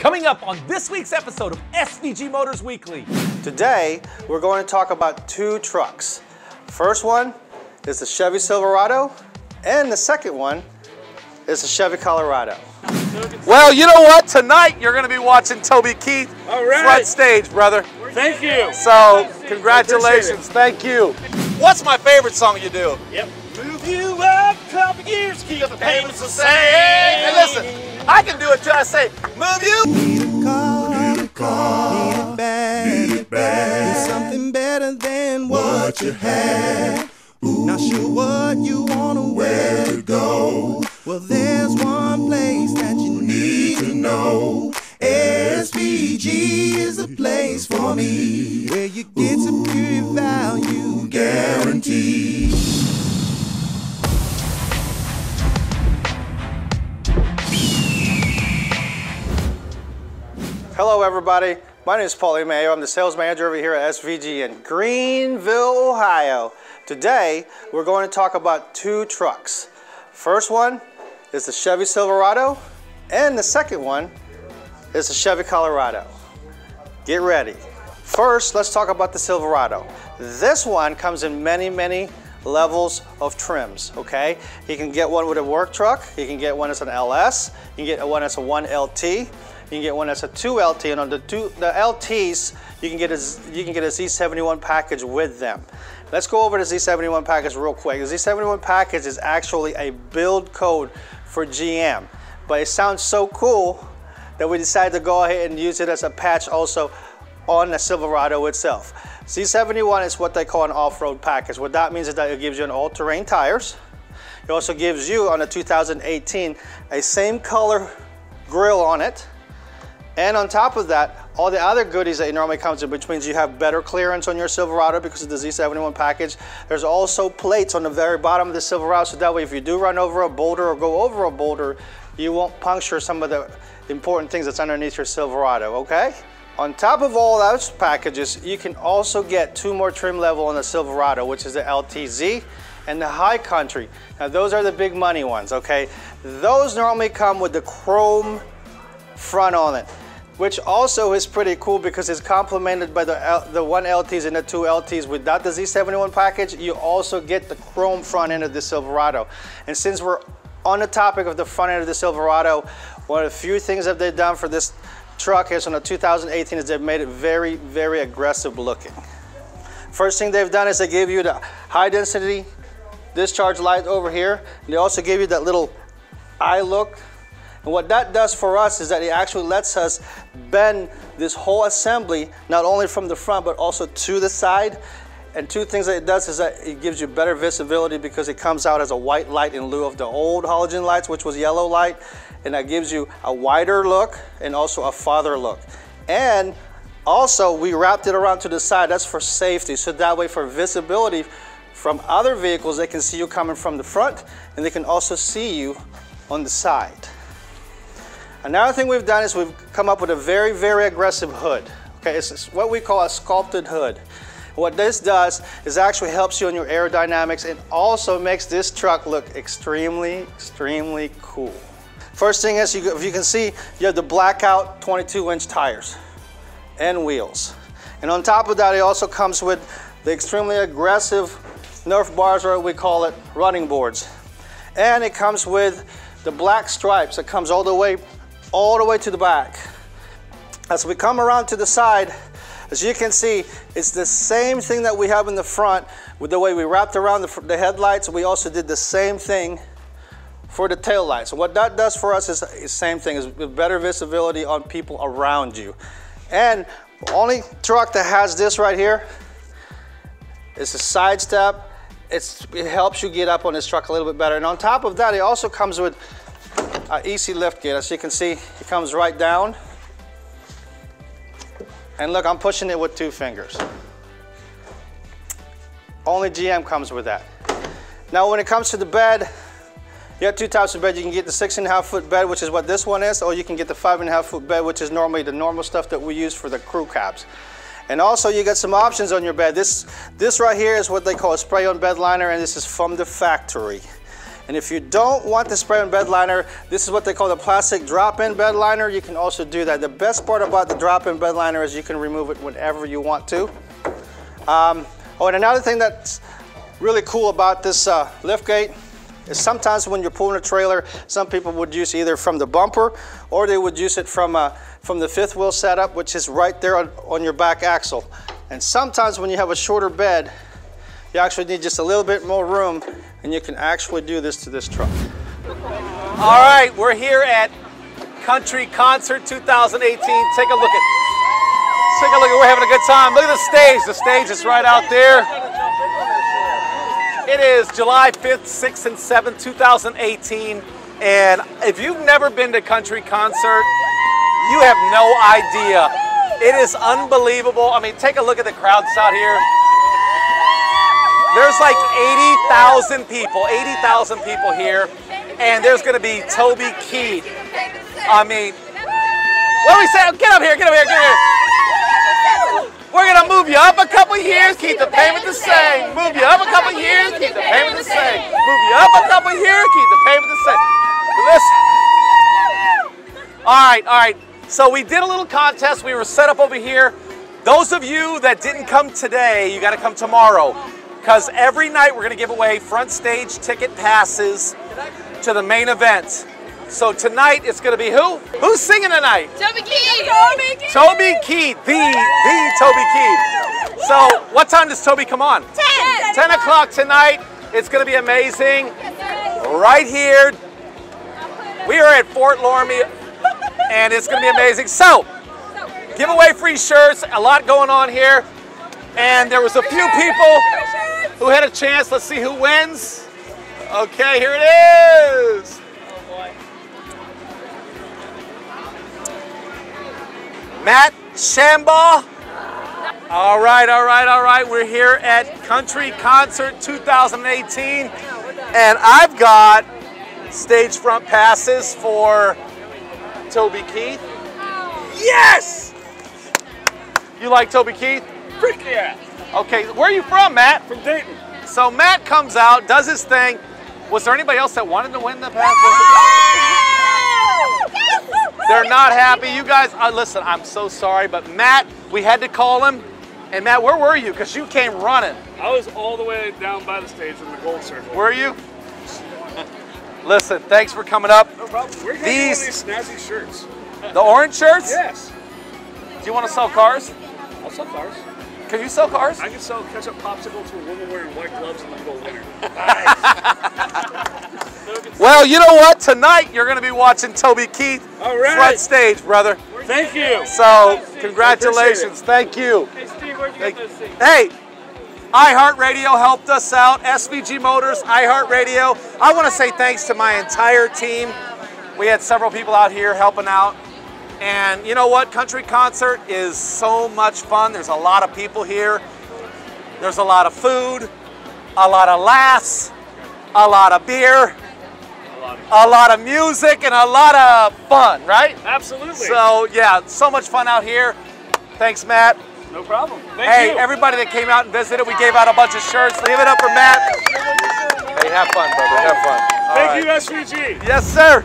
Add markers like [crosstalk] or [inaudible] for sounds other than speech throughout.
Coming up on this week's episode of SVG Motors Weekly. Today, we're going to talk about two trucks. First one is the Chevy Silverado, and the second one is the Chevy Colorado. Well, you know what? Tonight you're going to be watching Toby Keith All right. front stage, brother. Thank you. So, congratulations. Thank you. What's my favorite song you do? Yep. Move you up a couple years, keep the payments the same. Hey, listen, I can do it too. I say, move you. Need a car, need it bad, need it bad. Need something better than what you had. Not sure what you wanna wear to go. Well, there's one place that you need to know. SVG is the place for me, where you get superior value guaranteed. Everybody. My name is Paulie Mayo. I'm the sales manager over here at SVG in Greenville, Ohio. Today, we're going to talk about two trucks. First one is the Chevy Silverado, and the second one is the Chevy Colorado. Get ready. First, let's talk about the Silverado. This one comes in many, many levels of trims, okay? You can get one with a work truck, you can get one as an LS, you can get one as a 1LT, you can get one that's a 2LT, and on the two the LTs, you can get a you can get a Z71 package with them. Let's go over the Z71 package real quick. The Z71 package is actually a build code for GM, but it sounds so cool that we decided to go ahead and use it as a patch also on the Silverado itself. Z71 is what they call an off-road package. What that means is that it gives you an all-terrain tires. It also gives you on the 2018 a same color grill on it. And on top of that, all the other goodies that it normally comes in, which means you have better clearance on your Silverado because of the Z71 package. There's also plates on the very bottom of the Silverado, so that way if you do run over a boulder or go over a boulder, you won't puncture some of the important things that's underneath your Silverado, okay? On top of all those packages, you can also get two more trim level on the Silverado, which is the LTZ and the High Country. Now those are the big money ones, okay? Those normally come with the chrome front on it, which also is pretty cool because it's complemented by the, L, the one LTs and the two LTs. Without the Z71 package, you also get the chrome front end of the Silverado. And since we're on the topic of the front end of the Silverado, one of the few things that they've done for this truck is on the 2018 is they've made it very, very aggressive looking. First thing they've done is they gave you the high density discharge light over here. They also gave you that little eye look and what that does for us is that it actually lets us bend this whole assembly, not only from the front, but also to the side. And two things that it does is that it gives you better visibility because it comes out as a white light in lieu of the old halogen lights, which was yellow light. And that gives you a wider look and also a farther look. And also we wrapped it around to the side, that's for safety. So that way for visibility from other vehicles, they can see you coming from the front and they can also see you on the side. Another thing we've done is we've come up with a very, very aggressive hood. Okay, it's what we call a sculpted hood. What this does is actually helps you on your aerodynamics and also makes this truck look extremely, extremely cool. First thing is, you, if you can see, you have the blackout 22 inch tires and wheels. And on top of that, it also comes with the extremely aggressive Nerf bars, or we call it running boards. And it comes with the black stripes that comes all the way all the way to the back. As we come around to the side, as you can see, it's the same thing that we have in the front with the way we wrapped around the, the headlights. We also did the same thing for the tail lights. What that does for us is the same thing, is better visibility on people around you. And only truck that has this right here is a side step. It's, it helps you get up on this truck a little bit better. And on top of that, it also comes with uh, easy lift gate. As you can see, it comes right down. And look, I'm pushing it with two fingers. Only GM comes with that. Now when it comes to the bed, you have two types of bed. You can get the six and a half foot bed, which is what this one is, or you can get the five and a half foot bed, which is normally the normal stuff that we use for the crew cabs. And also you got some options on your bed. This, this right here is what they call a spray on bed liner, and this is from the factory. And if you don't want the spray-on bed liner, this is what they call the plastic drop-in bed liner. You can also do that. The best part about the drop-in bed liner is you can remove it whenever you want to. Um, oh, and another thing that's really cool about this uh, lift gate is sometimes when you're pulling a trailer, some people would use either from the bumper or they would use it from, uh, from the fifth wheel setup, which is right there on, on your back axle. And sometimes when you have a shorter bed, you actually need just a little bit more room and you can actually do this to this truck. All right, we're here at Country Concert 2018. Take a look at take a look at we're having a good time. Look at the stage. The stage is right out there. It is July 5th, 6th, and 7th, 2018. And if you've never been to Country Concert, you have no idea. It is unbelievable. I mean, take a look at the crowds out here. There's like 80,000 people, 80,000 people here, and there's gonna be Toby Keith. I mean, what do we say? Get up here, get up here, get up here. We're gonna move you up a couple years, keep the payment the same. Move you up a couple years, keep the payment the same. Move you up a couple years, keep the payment the same. Listen. All right, all right. So we did a little contest. We were set up over here. Those of you that didn't come today, you got to come tomorrow because every night we're going to give away front stage ticket passes to the main event. So tonight it's going to be who? Who's singing tonight? Toby Keith! Toby Keith! Toby Keith, the, the Toby Keith. So what time does Toby come on? 10! 10 o'clock tonight. It's going to be amazing. Right here. We are at Fort Loramie and it's going to be amazing. So, give away free shirts, a lot going on here. And there was a few people who had a chance. Let's see who wins. Okay, here it is. Matt Shambaugh. All right, all right, all right. We're here at Country Concert 2018, and I've got stage front passes for Toby Keith. Yes! You like Toby Keith? Freak yeah. Okay, where are you from, Matt? From Dayton. So Matt comes out, does his thing. Was there anybody else that wanted to win the pass? They're not happy. You guys, uh, listen, I'm so sorry, but Matt, we had to call him. And Matt, where were you? Because you came running. I was all the way down by the stage in the gold circle. Were you? listen, thanks for coming up. No problem. Where can you These- these snazzy shirts? The orange shirts? Yes. Do you want to sell cars? I'll sell cars. Can you sell cars? I can sell ketchup popsicle to a woman wearing white gloves in the middle of winter. [laughs] Well, you know what? Tonight you're going to be watching Toby Keith All right. front stage, brother. Thank you. So, congratulations. Thank you. Hey, Steve, where'd you Thank- get those things? Hey, iHeartRadio helped us out. SVG Motors, iHeartRadio. I want to say thanks to my entire team. We had several people out here helping out. And you know what? Country concert is so much fun. There's a lot of people here. There's a lot of food, a lot of laughs, a lot of beer, a lot of music, and a lot of fun, right? Absolutely. So, yeah, so much fun out here. Thanks, Matt. no problem. Thank Hey, you. everybody that came out and visited, we gave out a bunch of shirts. Leave it up for Matt. Hey, have fun, brother. Have fun. All Thank right. you, SVG. Yes, sir.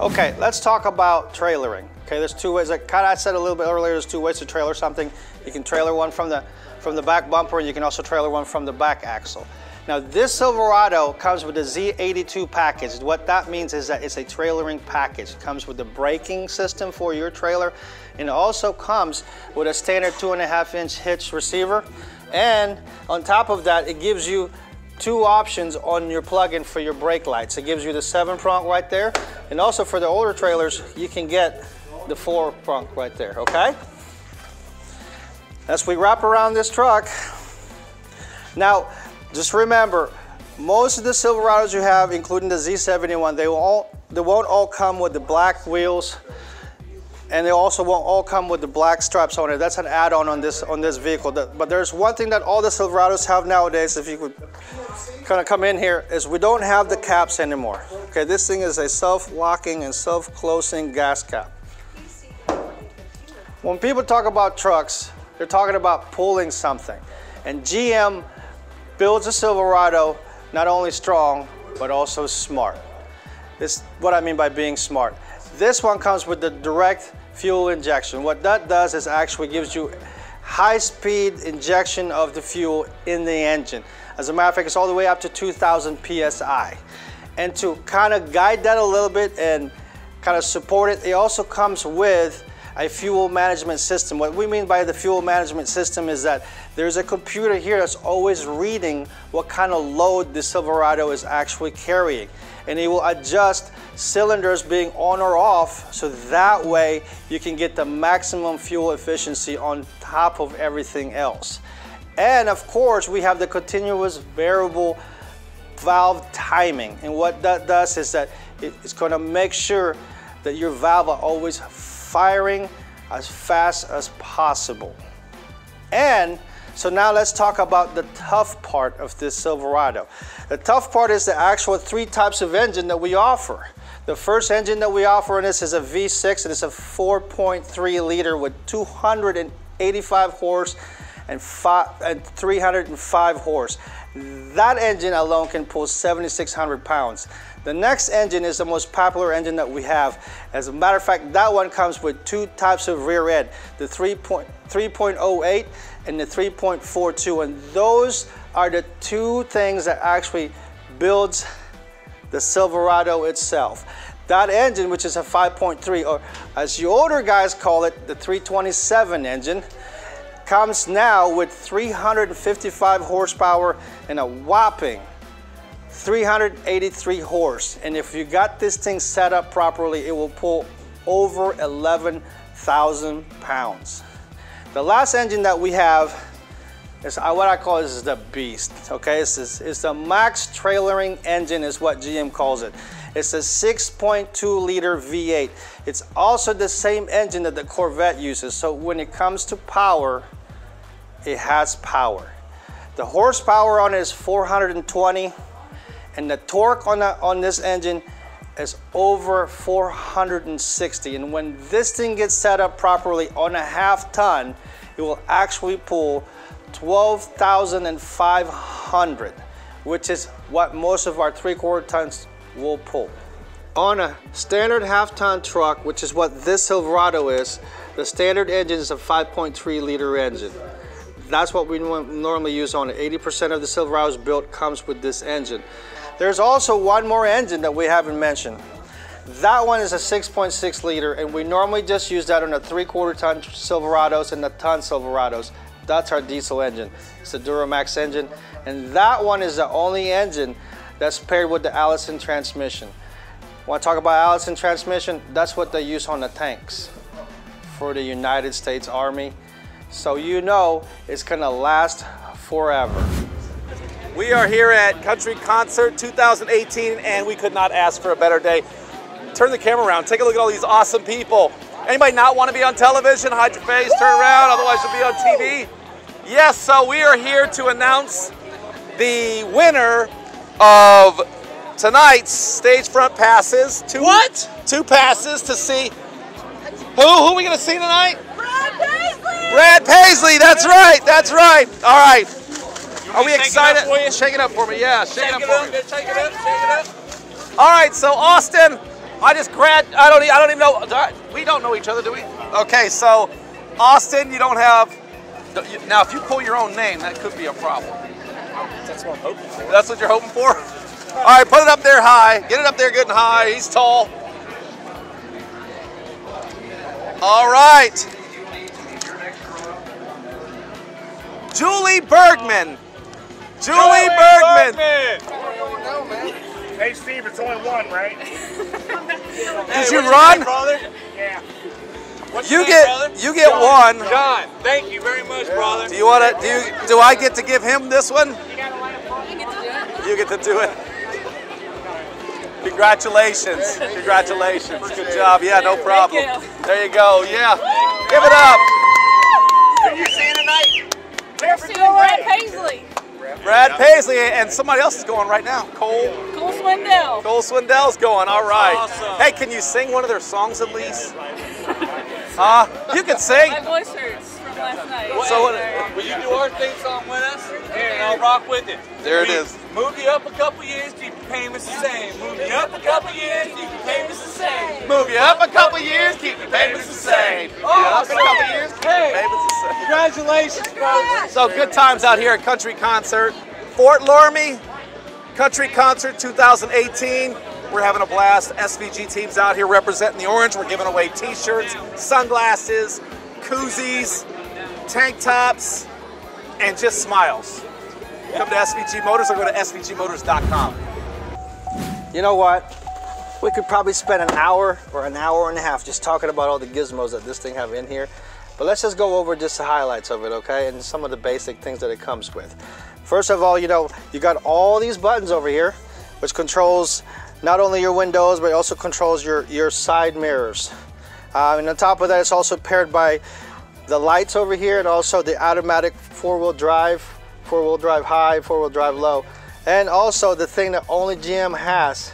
Okay, let's talk about trailering. Okay, there's two ways. Like I said a little bit earlier, there's two ways to trailer something. You can trailer one from the from the back bumper, and you can also trailer one from the back axle. Now, this Silverado comes with a Z82 package. What that means is that it's a trailering package. It comes with the braking system for your trailer, and it also comes with a standard two and a half inch hitch receiver. And on top of that, it gives you two options on your plug-in for your brake lights. It gives you the seven prong right there, and also for the older trailers, you can get the four prong right there, okay? As we wrap around this truck, now just remember, most of the Silverados you have, including the Z71, they, will all, they won't all come with the black wheels, and they also won't all come with the black stripes on it. That's an add-on on this on this vehicle. But there's one thing that all the Silverados have nowadays, if you could kind of come in here, is we don't have the caps anymore. Okay, this thing is a self-locking and self-closing gas cap. When people talk about trucks, they're talking about pulling something. And GM builds a Silverado not only strong, but also smart. This what I mean by being smart. This one comes with the direct fuel injection. What that does is actually gives you high speed injection of the fuel in the engine. As a matter of fact, it's all the way up to 2000 PSI. And to kind of guide that a little bit and kind of support it, it also comes with a fuel management system. What we mean by the fuel management system is that there's a computer here that's always reading what kind of load the Silverado is actually carrying. And it will adjust cylinders being on or off so that way you can get the maximum fuel efficiency on top of everything else. And of course, we have the continuous variable valve timing. And what that does is that it's going to make sure that your valve are always firing as fast as possible. And so now let's talk about the tough part of this Silverado. The tough part is the actual three types of engine that we offer. The first engine that we offer in this is a V6 and it's a 4.3 liter with 285 horse and, five, and 305 horse. That engine alone can pull 7,600 pounds. The next engine is the most popular engine that we have. As a matter of fact, that one comes with two types of rear end, the 3.08 and the 3.42. And those are the two things that actually builds the Silverado itself. That engine, which is a 5.3, or as you older guys call it, the 327 engine, comes now with 355 horsepower and a whopping 383 horse. And if you got this thing set up properly, it will pull over 11,000 pounds. The last engine that we have is uh, what I call is the beast. Okay, it's, this, it's the max trailering engine is what GM calls it. It's a 6.2 liter V8. It's also the same engine that the Corvette uses. So when it comes to power, it has power. The horsepower on it is 420 and the torque on, on this engine is over 460 and when this thing gets set up properly on a half ton it will actually pull 12,500 which is what most of our three quarter tons will pull. On a standard half ton truck which is what this Silverado is the standard engine is a 5.3 liter engine. That's what we normally use on it. 80% of the Silverados built comes with this engine. There's also one more engine that we haven't mentioned. That one is a 6.6 liter and we normally just use that on the three quarter ton Silverados and the ton Silverados. That's our diesel engine. It's the Duramax engine and that one is the only engine that's paired with the Allison transmission. Want to talk about Allison transmission? That's what they use on the tanks for the United States Army. So you know it's gonna last forever. We are here at Country Concert 2018 and we could not ask for a better day. Turn the camera around, take a look at all these awesome people. Anybody not want to be on television? Hide your face, turn around, otherwise you'll be on TV. Yes, so we are here to announce the winner of tonight's stage front passes. Two, What? Two passes to see who? Who are we going to see tonight? Brad Paisley! Brad Paisley, that's right, that's right. All right. Are we it excited? Shake it up for me, yeah. Shake, Shake it it up up, me. shake it up, shake it up. All right, so Austin, I just grad. I don't. I don't even know. We don't know each other, do we? Okay, so Austin, you don't have. Now, if you pull your own name, that could be a problem. That's what I'm hoping for. That's what you're hoping for. All right, put it up there high. Get it up there good and high. He's tall. All right. Julie Bergman. Julie Bergman. Hey Steve, it's only one, right? [laughs] Did you run? brother? Yeah. What's You name, get brother? you get John. one. John, thank you very much, brother. Do you want to? Do you? Do I get to give him this one? You get to do it. Congratulations! Congratulations! Good job. Yeah, no problem. There you go. Yeah. Give it up, Who you seeing tonight? Seeing Brad Paisley, Brad Paisley, and somebody else is going right now. Cole Cole Swindell. Cole Swindell's going. All right. awesome. Hey, can you sing one of their songs at least? Huh? You can sing. My voice hurts from last night. So what- Will you do our theme song with us? Here, and I'll rock with it. There it We is. Move you up a couple years, keep your payments the same. Move you up a couple years, keep your payments the same. Move you up a couple years, keep your payments the same. Move you up a couple years, keep your payments the same. Congratulations, brother. So good times out here at Country Concert. Fort Loramie, Country Concert 2018. We're having a blast. SVG teams out here representing the orange. We're giving away t-shirts, sunglasses, koozies, tank tops, and just smiles. Come to SVG Motors or go to svgmotors.com. You know what? We could probably spend an hour or an hour and a half just talking about all the gizmos that this thing have in here. But let's just go over just the highlights of it, okay? And some of the basic things that it comes with. First of all, you know, you got all these buttons over here, which controls not only your windows, but it also controls your, your side mirrors. Uh, and on top of that, it's also paired by the lights over here and also the automatic four-wheel drive, four-wheel drive high, four-wheel drive low. And also the thing that only GM has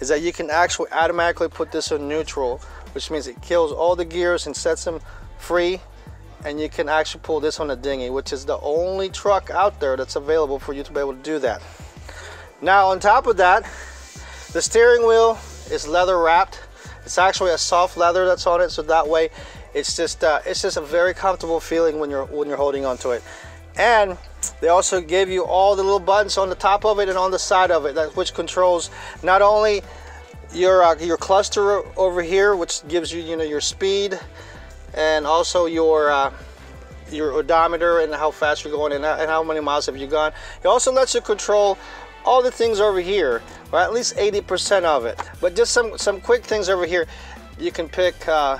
is that you can actually automatically put this in neutral, which means it kills all the gears and sets them free. And you can actually pull this on a dinghy, which is the only truck out there that's available for you to be able to do that. Now on top of that, the steering wheel is leather wrapped. It's actually a soft leather that's on it, so that way it's just uh, it's just a very comfortable feeling when you're when you're holding onto it. And they also give you all the little buttons on the top of it and on the side of it, that which controls not only your uh, your cluster over here, which gives you you know your speed, and also your uh, your odometer and how fast you're going and how- and how many miles have you gone. It also lets you control all the things over here, or at least 80% of it. But just some some quick things over here. You can pick uh,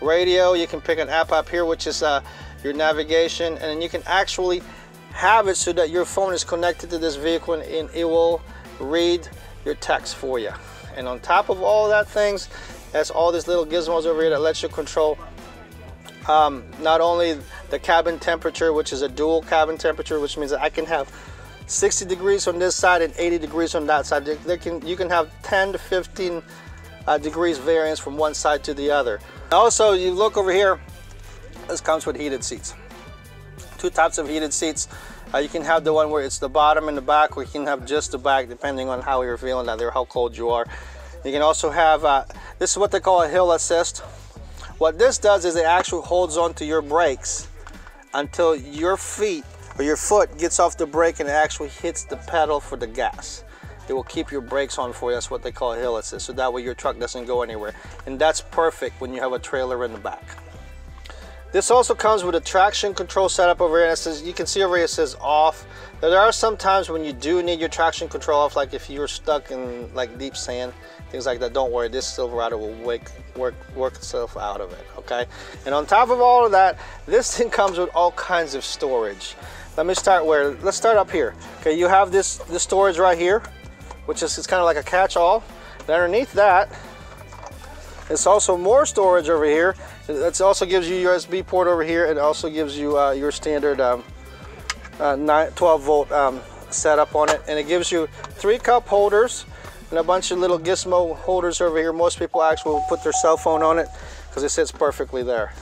radio. You can pick an app up here, which is uh, your navigation, and then you can actually have it so that your phone is connected to this vehicle and and it will read your text for you. And on top of all that things, that's all these little gizmos over here that lets you control um, not only the cabin temperature, which is a dual cabin temperature, which means that I can have 60 degrees on this side and 80 degrees on that side. They- can, you can have 10 to 15 uh, degrees variance from one side to the other. Also, you look over here, this comes with heated seats. Two types of heated seats. Uh, you can have the one where it's the bottom and the back, or you can have just the back, depending on how you're feeling out there, how cold you are. You can also have, uh, this is what they call a hill assist. What this does is it actually holds on to your brakes until your feet or your foot gets off the brake and it actually hits the pedal for the gas. It will keep your brakes on for you. That's what they call hill assist. So that way your truck doesn't go anywhere. And that's perfect when you have a trailer in the back. This also comes with a traction control setup over here. And it says, you can see over here it says off. There are some times when you do need your traction control off, like if you're stuck in like deep sand, things like that. Don't worry, this Silverado will wake, work work itself out of it. Okay. And on top of all of that, this thing [laughs] comes with all kinds of storage. Let me start where. Let's start up here. Okay, you have this this storage right here, which is it's kind of like a catch-all. And underneath that, it's also more storage over here. It also gives you USB port over here. It also gives you uh, your standard um, uh, 9, 12 volt um, setup on it. And it gives you three cup holders and a bunch of little gizmo holders over here. Most people actually will put their cell phone on it because it sits perfectly there.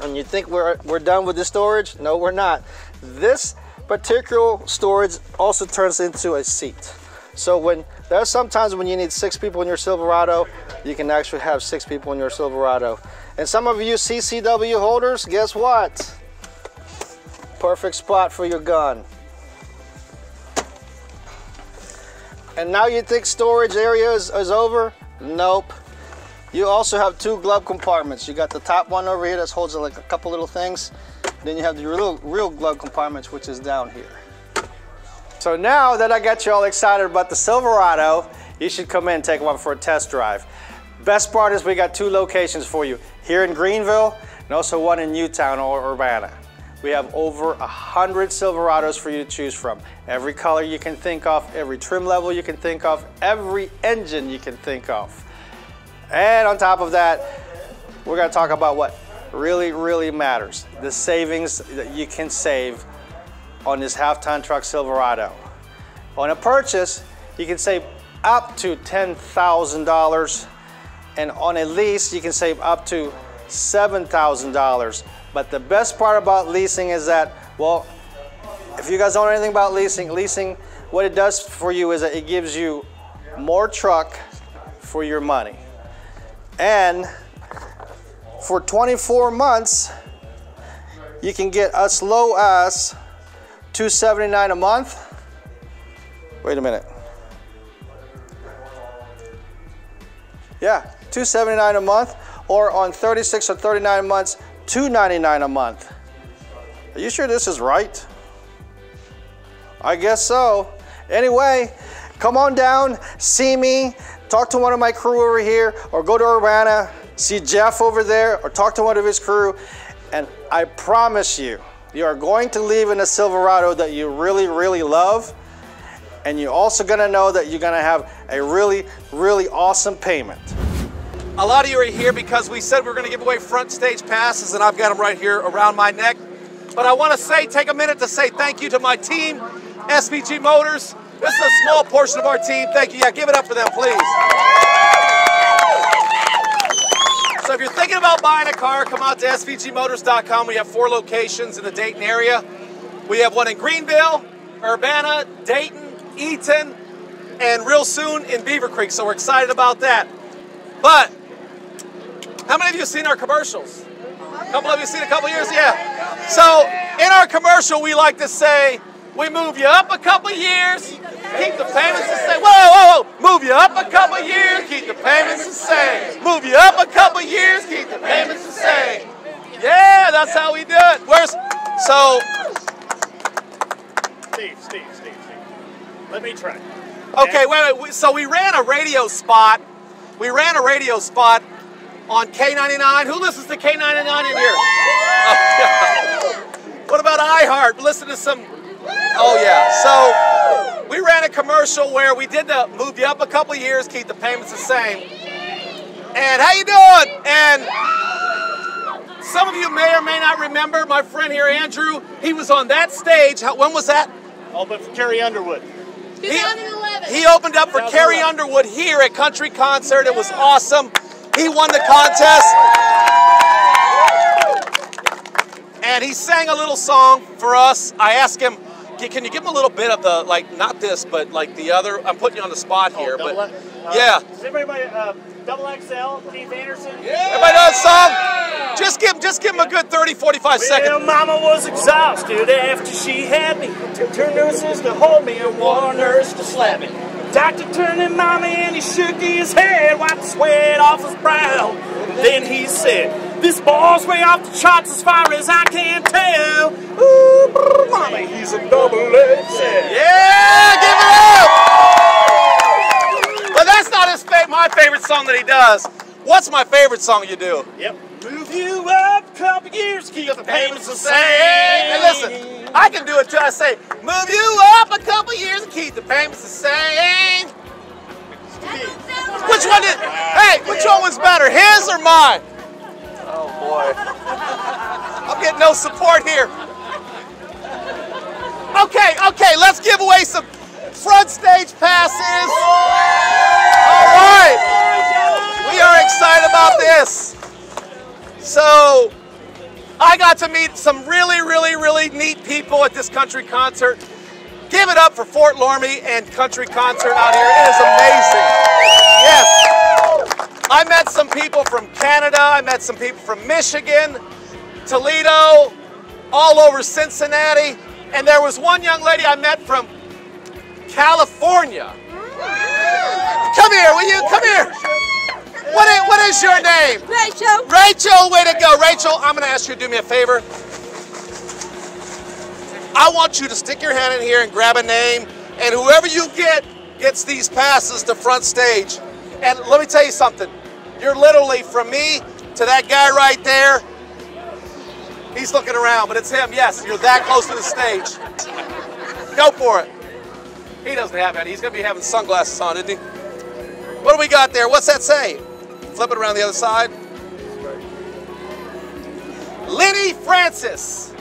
And you think we're, we're done with the storage? No, we're not. This particular storage also turns into a seat. So when there's sometimes when you need six people in your Silverado, you can actually have six people in your Silverado. And some of you CCW holders, guess what? Perfect spot for your gun. And now you think storage area is, is over? Nope. You also have two glove compartments. You got the top one over here that holds like a couple little things. Then you have the real, real glove compartments, which is down here. So now that I got you all excited about the Silverado, you should come in and take one for a test drive. Best part is we got two locations for you, here in Greenville and also one in Newtown or Urbana. We have over a hundred Silverados for you to choose from. Every color you can think of, every trim level you can think of, every engine you can think of. And on top of that, we're gonna talk about what really, really matters. The savings that you can save on this half-ton truck Silverado. On a purchase, you can save up to $10,000 and on a lease, you can save up to $7,000. But the best part about leasing is that, well, if you guys don't know anything about leasing, leasing, what it does for you is that it gives you more truck for your money. And for 24 months, you can get as low as 279 a month. Wait a minute. Yeah, 279 a month, or on 36 or 39 months, 299 a month. Are you sure this is right? I guess so. Anyway, come on down, see me, talk to one of my crew over here, or go to Urbana, see Jeff over there, or talk to one of his crew, and I promise you, you are going to leave in a Silverado that you really, really love, and you're also gonna know that you're gonna have a really, really awesome payment. A lot of you are here because we said we are going to give away front stage passes, and I've got them right here around my neck. But I want to say, take a minute to say thank you to my team, SVG Motors. This is a small portion of our team. Thank you. Yeah, give it up for them, please. So if you're thinking about buying a car, come out to svgmotors.com. We have four locations in the Dayton area. We have one in Greenville, Urbana, Dayton, Eaton, and real soon in Beavercreek. So we're excited about that. But how many of you have seen our commercials? A couple of you seen a couple years? Yeah. So in our commercial, we like to say, we move you up a couple years, keep the payments the same. Whoa, whoa, whoa. Move you up a couple years, keep the payments the same. Move you up a couple years, keep the payments the same. Yeah, that's how we do it. Where's so Steve, Steve, Steve, Steve. Let me try. Okay, wait, wait. So we ran a radio spot. We ran a radio spot on K99. Who listens to K99 in here? Oh. [laughs] What about iHeart? Listen to some. Oh yeah. So we ran a commercial where we did the move you up a couple years, keep the payments the same. And how you doing? And some of you may or may not remember my friend here, Andrew. He was on that stage. How, when was that? Oh, but for Carrie Underwood. He, he opened up for Carrie Underwood here at Country Concert. It was awesome. He won the contest. And he sang a little song for us. I asked him, "Can- can you give him a little bit of the, like, not this, but like the other? I'm putting you on the spot oh, here, double but X- uh, yeah. Does everybody, uh, Double XL, Keith Anderson? Yeah. Everybody know that song? Just give, just give him a good 30, 45 Well, seconds. Mama was exhausted after she had me. Took her nurses to hold me and one nurse to slap me. Doctor turned to mommy and he shook his head, wiped the sweat off his brow. Then he said, This ball's way off the charts as far as I can tell. Ooh, brr, mommy, he's a double XL. Yeah, give it up! But that's not his fa- my favorite song that he does. What's my favorite song you do? Yep. Move you up a couple years, keep the payments the same. And listen, I can do it too. I say, move you up a couple years and keep the payments the same. Which one did? Hey, which one was better, his or mine? Oh boy, [laughs] I'm getting no support here. Okay, okay, let's give away some front stage passes. All right, we are excited about this. So, I got to meet some really, really, really neat people at this country concert. Give it up for Fort Loramie and country concert out here. It is amazing. Yes. I met some people from Canada. I met some people from Michigan, Toledo, all over Cincinnati. And there was one young lady I met from California. Come here, will you? Come here. What is, what is your name? Rachel. Rachel, way to go. Rachel, I'm going to ask you to do me a favor. I want you to stick your hand in here and grab a name, and whoever you get gets these passes to front stage. And let me tell you something. You're literally from me to that guy right there. He's looking around, but it's him. Yes, you're that close to the stage. Go for it. He doesn't have any. He's going to be having sunglasses on, isn't he? What do we got there? What's that say? Flip it around the other side. Lenny Francis.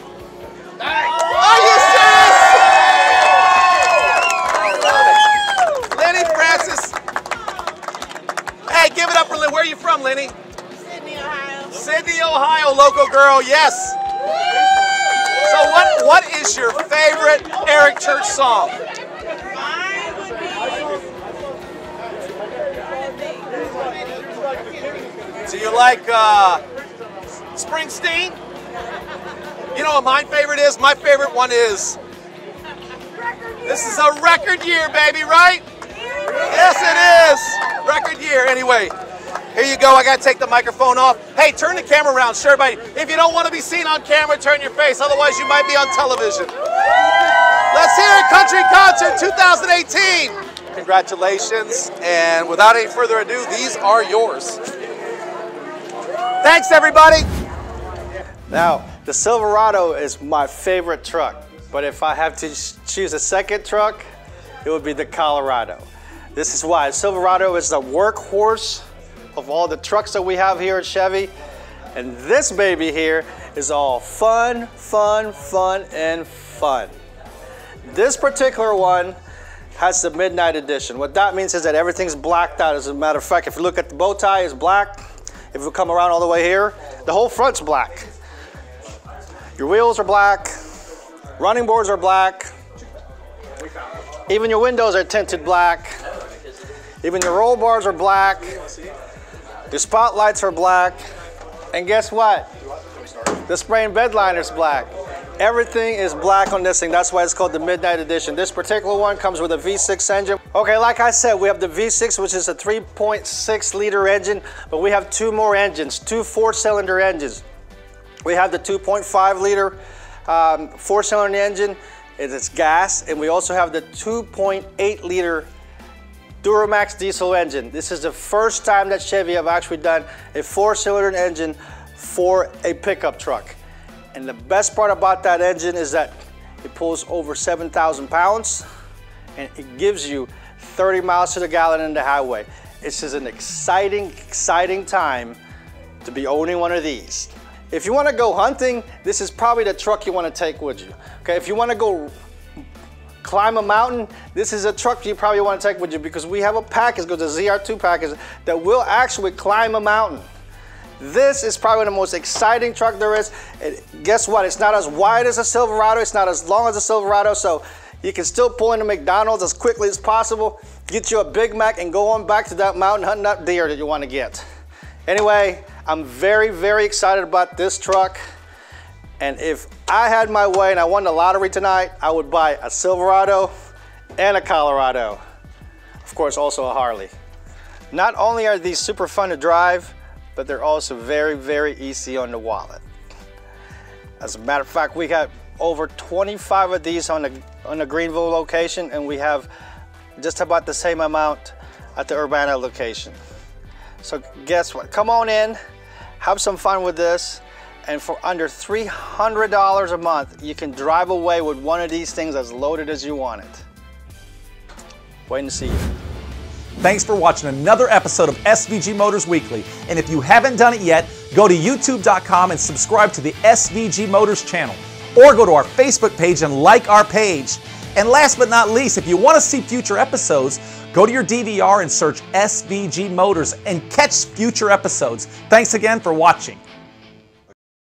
Nice. Are you serious? Lenny Francis. Hey, give it up for Lenny. Where are you from, Lenny? Sidney, Ohio. Sidney, Ohio, local girl. Yes. So what, what is your favorite Eric Church song? Do you like uh, Springsteen? You know what my favorite is? My favorite one is. This is a record year, baby, right? Yes, it is. Record year. Anyway, here you go. I got to take the microphone off. Hey, turn the camera around. Show everybody. If you don't want to be seen on camera, turn your face. Otherwise, you might be on television. Let's hear it. Country Concert 2018. Congratulations. And without any further ado, these are yours. Thanks, everybody. Now, the Silverado is my favorite truck, but if I have to choose a second truck, it would be the Colorado. This is why Silverado is the workhorse of all the trucks that we have here at Chevy. And this baby here is all fun, fun, fun, and fun. This particular one has the midnight edition. What that means is that everything's blacked out. As a matter of fact, if you look at the bow tie, it's black. If you come around all the way here, the whole front's black. Your wheels are black, running boards are black, even your windows are tinted black, even your roll bars are black, your spotlights are black, and guess what? The spray and bed liner's black. Everything is black on this thing. That's why it's called the Midnight Edition. This particular one comes with a V6 engine. Okay, like I said, we have the V6, which is a 3.6 liter engine, but we have two more engines, two four cylinder engines. We have the 2.5 liter um, four cylinder engine, it's gas, and we also have the 2.8 liter Duramax diesel engine. This is the first time that Chevy have actually done a four cylinder engine for a pickup truck. And the best part about that engine is that it pulls over 7,000 pounds and it gives you 30 miles to the gallon in the highway. This is an exciting, exciting time to be owning one of these. If you want to go hunting, this is probably the truck you want to take with you. Okay, if you want to go climb a mountain, this is a truck you probably want to take with you because we have a package, goes the ZR2 package, that will actually climb a mountain. This is probably the most exciting truck there is. Guess what? It's not as wide as a Silverado. It's not as long as a Silverado. So you can still pull into McDonald's as quickly as possible, get you a Big Mac and go on back to that mountain hunting that deer that you want to get. Anyway, I'm very, very excited about this truck. And if I had my way and I won the lottery tonight, I would buy a Silverado and a Colorado. Of course, also a Harley. Not only are these super fun to drive, but they're also very, very easy on the wallet. As a matter of fact, we got over 25 of these on the, on the Greenville location, and we have just about the same amount at the Urbana location. So guess what? Come on in, have some fun with this, and for under $300 a month, you can drive away with one of these things as loaded as you want it. Waiting to see. Thanks for watching another episode of SVG Motors Weekly. And if you haven't done it yet, go to youtube.com and subscribe to the SVG Motors channel. Or go to our Facebook page and like our page. And last but not least, if you want to see future episodes, go to your DVR and search SVG Motors and catch future episodes. Thanks again for watching.